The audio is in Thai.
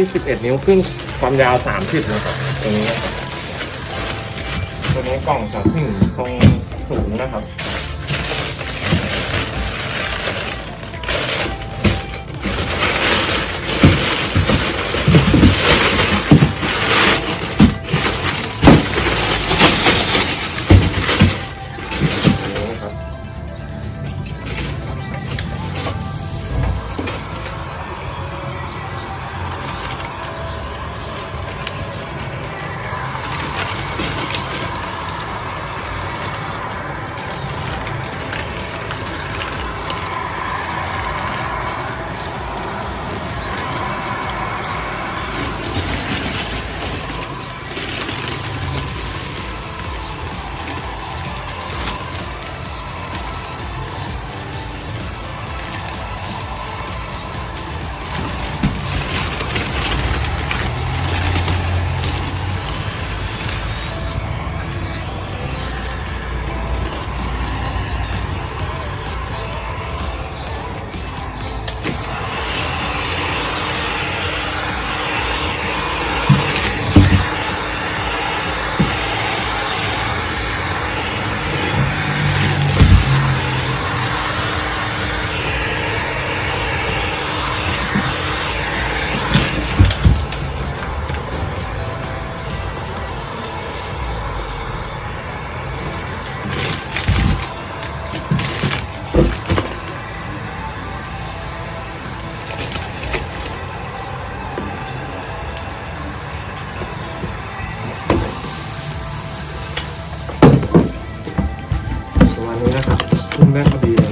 21 นิ้วครึ่งความยาว 30 นะครับ ตรงนี้นะครับตัวนี้กล่องสองรึ่งตรงสูงนะครับ Gracias.